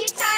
Keep